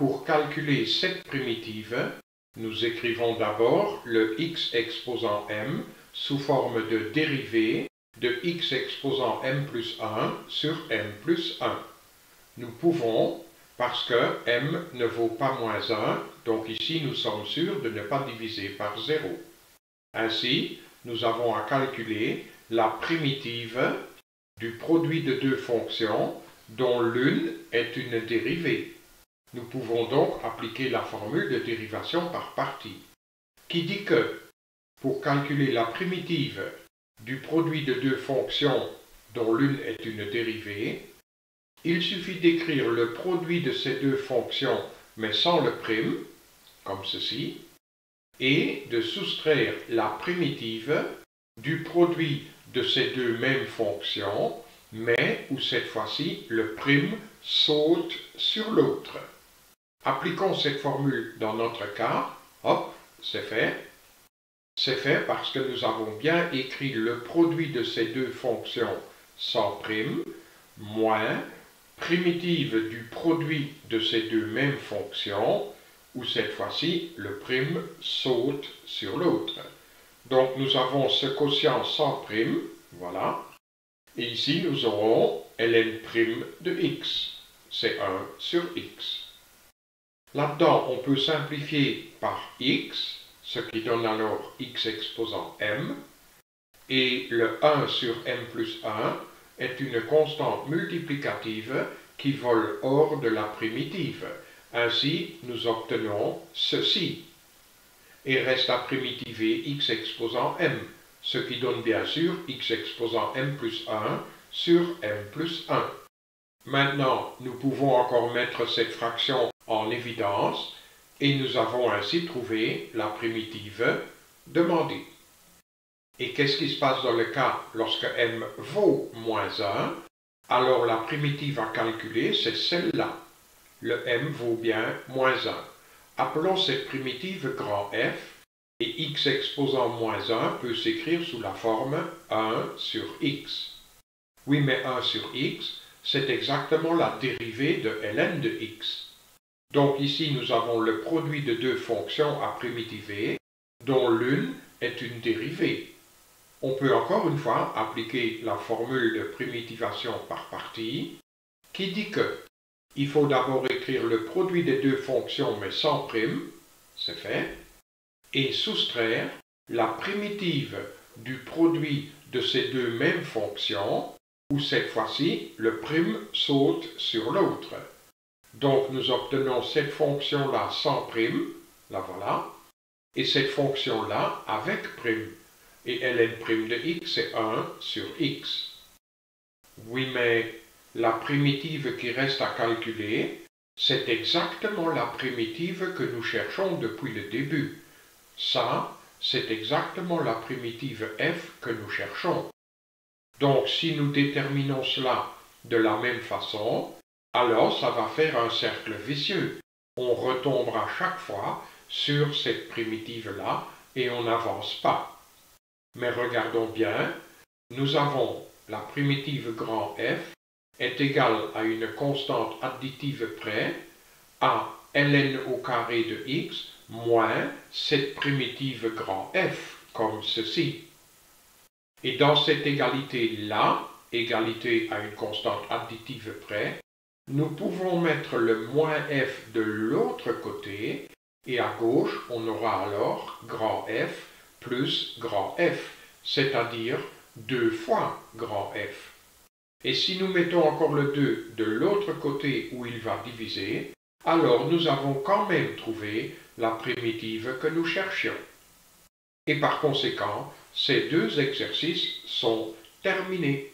Pour calculer cette primitive, nous écrivons d'abord le x exposant m sous forme de dérivée de x exposant m plus 1 sur m plus 1. Nous pouvons, parce que m ne vaut pas moins 1, donc ici nous sommes sûrs de ne pas diviser par 0. Ainsi, nous avons à calculer la primitive du produit de deux fonctions dont l'une est une dérivée. Nous pouvons donc appliquer la formule de dérivation par partie, qui dit que, pour calculer la primitive du produit de deux fonctions dont l'une est une dérivée, il suffit d'écrire le produit de ces deux fonctions mais sans le prime, comme ceci, et de soustraire la primitive du produit de ces deux mêmes fonctions, mais où cette fois-ci le prime saute sur l'autre. Appliquons cette formule dans notre cas. Hop, c'est fait. C'est fait parce que nous avons bien écrit le produit de ces deux fonctions sans prime, moins primitive du produit de ces deux mêmes fonctions, où cette fois-ci le prime saute sur l'autre. Donc nous avons ce quotient sans prime, voilà, et ici nous aurons ln' de x, c'est 1 sur x. Là-dedans, on peut simplifier par x, ce qui donne alors x exposant m, et le 1 sur m plus 1 est une constante multiplicative qui vole hors de la primitive. Ainsi, nous obtenons ceci. Et reste à primitiver x exposant m, ce qui donne bien sûr x exposant m plus 1 sur m plus 1. Maintenant, nous pouvons encore mettre cette fraction en évidence et nous avons ainsi trouvé la primitive demandée. Et qu'est-ce qui se passe dans le cas lorsque m vaut moins 1 Alors la primitive à calculer, c'est celle-là. Le m vaut bien moins 1. Appelons cette primitive grand F, et x exposant moins 1 peut s'écrire sous la forme 1 sur x. Oui, mais 1 sur x, c'est exactement la dérivée de ln de x. Donc ici, nous avons le produit de deux fonctions à primitiver, dont l'une est une dérivée. On peut encore une fois appliquer la formule de primitivation par partie, qui dit que il faut d'abord écrire le produit des deux fonctions mais sans prime, c'est fait, et soustraire la primitive du produit de ces deux mêmes fonctions, où cette fois-ci le prime saute sur l'autre. Donc nous obtenons cette fonction-là sans prime, la voilà, et cette fonction-là avec prime. Et ln' de x est 1 sur x. Oui, mais la primitive qui reste à calculer, c'est exactement la primitive que nous cherchons depuis le début. Ça, c'est exactement la primitive f que nous cherchons. Donc si nous déterminons cela de la même façon, alors ça va faire un cercle vicieux. On retombera chaque fois sur cette primitive-là et on n'avance pas. Mais regardons bien, nous avons la primitive grand F est égale à une constante additive près à ln au carré de x moins cette primitive grand F, comme ceci. Et dans cette égalité-là, égalité à une constante additive près, nous pouvons mettre le moins f de l'autre côté, et à gauche, on aura alors grand F plus grand F, c'est-à-dire 2 fois grand F. Et si nous mettons encore le 2 de l'autre côté où il va diviser, alors nous avons quand même trouvé la primitive que nous cherchions. Et par conséquent, ces deux exercices sont terminés.